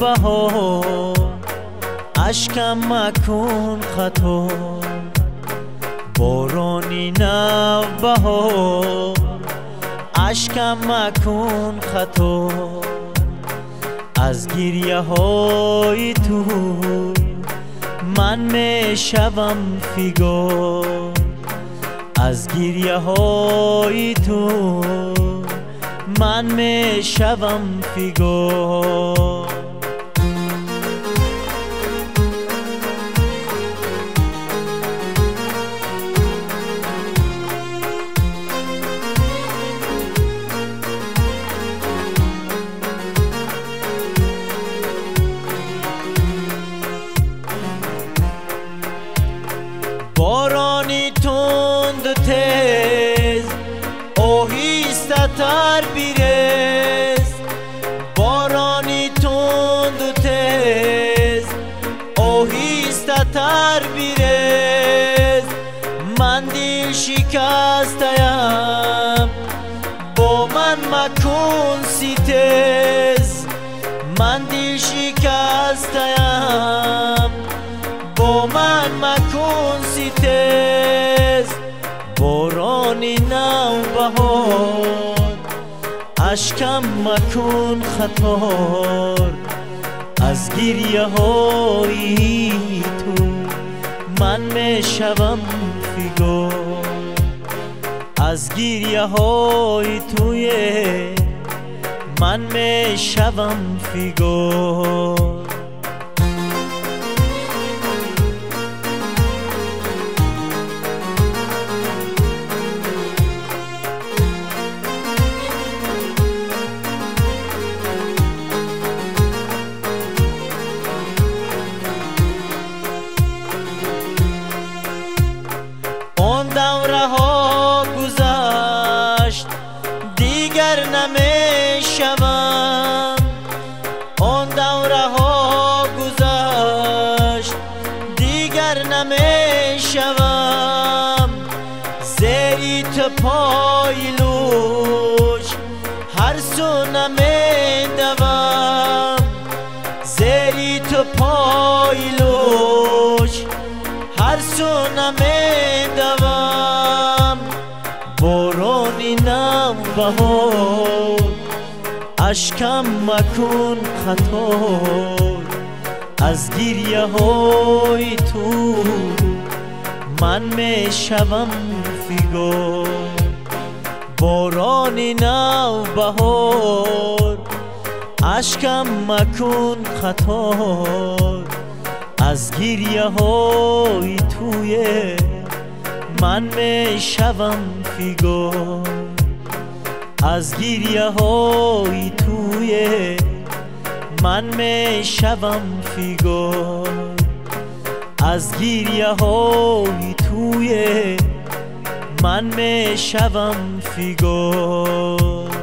بهار اشکم مکن خطا. بارانی نو بهار اشکم مکن خطا. از گریه های تو من می شوم فیگار از گریه های تو من می شوم فیگار بارانی تند تر بیرز بارانی تند و تیز آهیسته تر بیرز من دل شکستیم با من مکن سیتز من دل شکستیم با من مکن سیتز بارانی نو بهار اشکم مکن خطار. از گریه های تو من می شوم فیگار. از گریه های توی من می شوم فیگار. شوم. زیری تو پایلوش هر سو نمی دوم. زیری تو پایلوش هر سو نمیدوم بارانی نم بهار اشکم مکن خطار از گریه های تو من می شوم فیگار بارانی نو بهار. اشکم مکن خطار. از گریه های توی من می شوم فیگار از گریه های توی من می شوم فیگار از گریه های توی من می شوم فیگار